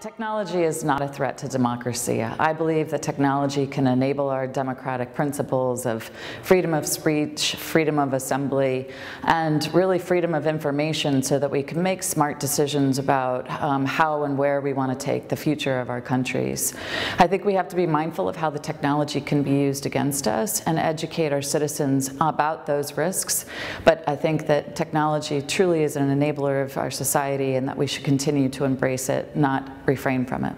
Technology is not a threat to democracy. I believe that technology can enable our democratic principles of freedom of speech, freedom of assembly, and really freedom of information so that we can make smart decisions about um, how and where we want to take the future of our countries. I think we have to be mindful of how the technology can be used against us and educate our citizens about those risks. But I think that technology truly is an enabler of our society and that we should continue to embrace it, not refrain from it.